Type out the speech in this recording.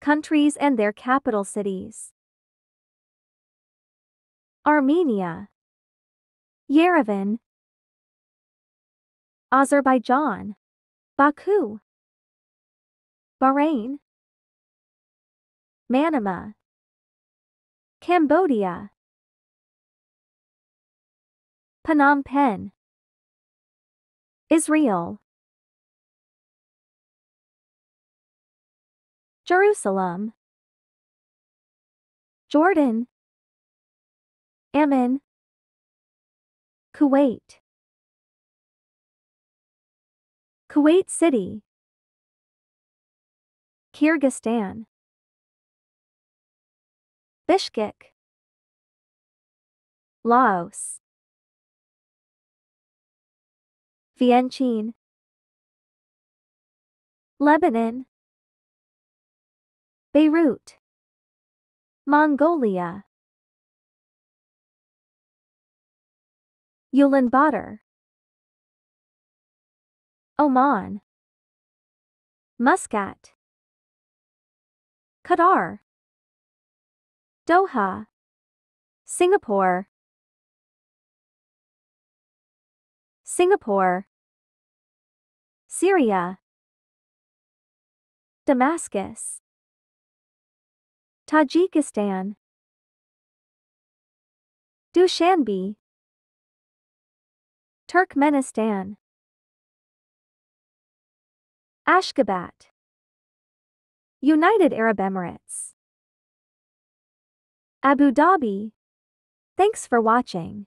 Countries and their capital cities. Armenia. Yerevan. Azerbaijan. Baku. Bahrain. Manama. Cambodia. Phnom Penh. Israel. Jerusalem. Jordan. Amman. Kuwait. Kuwait City. Kyrgyzstan. Bishkek. Laos. Vientiane. Lebanon. Beirut. Mongolia. Ulaanbaatar. Oman. Muscat. Qatar. Doha. Singapore. Singapore. Syria. Damascus. Tajikistan. Dushanbe. Turkmenistan. Ashgabat. United Arab Emirates. Abu Dhabi. Thanks for watching.